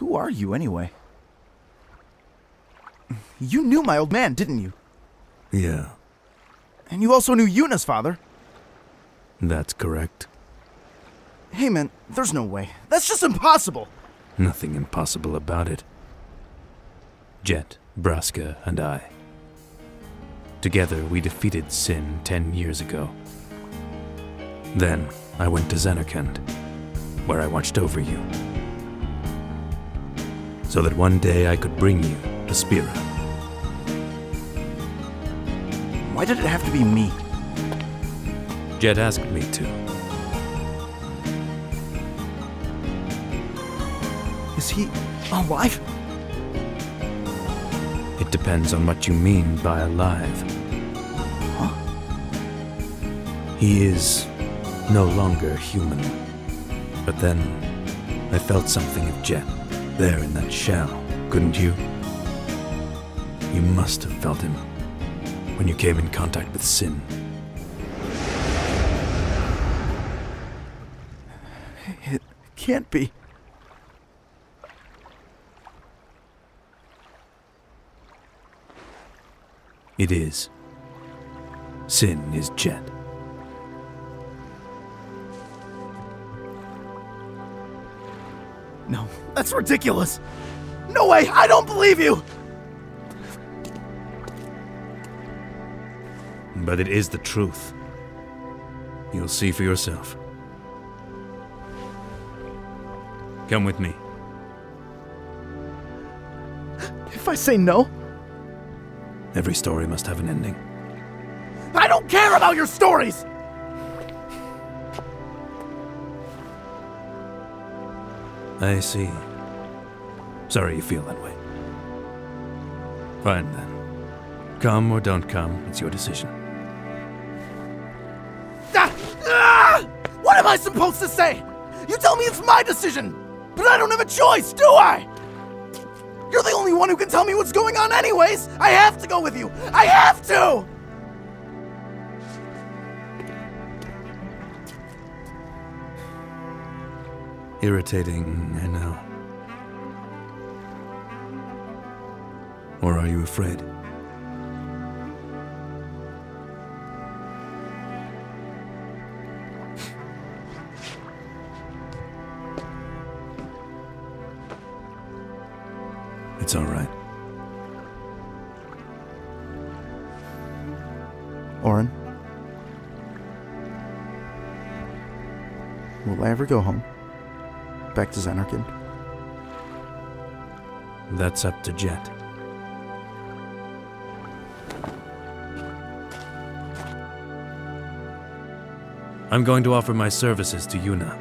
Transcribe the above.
Who are you, anyway? You knew my old man, didn't you? Yeah, And you also knew Yuna's father. that's correct. Hey, man, there's no way. That's just impossible. Nothing impossible about it. Jecht, Braska, and I. Together, we defeated Sin ten years ago. Then, I went to Zanarkand, where I watched over you. So that one day I could bring you to Spira. Why did it have to be me? Jecht asked me to. Is he alive? It depends on what you mean by alive. Huh? He is no longer human. But then, I felt something of Jecht there in that shell, couldn't you? You must have felt him when you came in contact with Sin. It can't be. It is. Sin is Jecht. No, that's ridiculous. No way, I don't believe you. But it is the truth. You'll see for yourself. Come with me. If I say no, Every story must have an ending. I don't care about your stories. I see. Sorry you feel that way. Fine then. Come or don't come, it's your decision. Ah! Ah! What am I supposed to say? You tell me it's my decision, but I don't have a choice, do I? You're the only one who can tell me what's going on, anyways. I have to go with you. I have to. Irritating, I know. Or are you afraid? It's all right. Auron, will I ever go home? Back to Zanarkand? That's up to Jecht. I'm going to offer my services to Yuna.